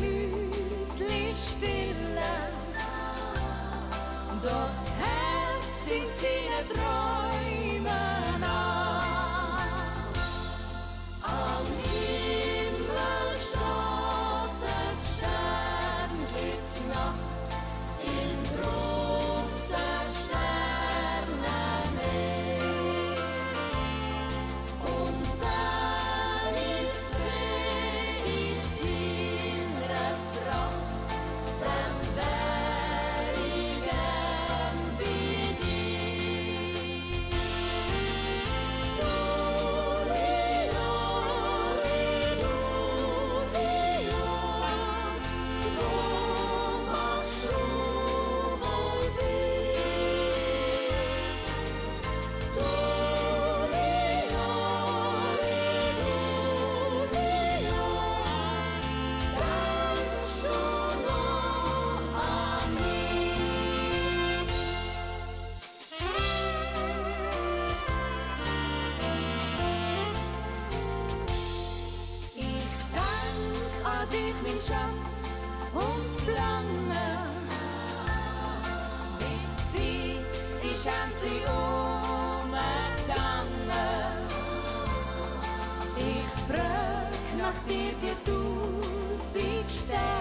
gemütlich stiller, doch das Herz in seiner Träume. hab mein Schatz und Planer. Bis die Zeit ist endlich umgegangen. Ich fröch nach dir die tausend Sterne.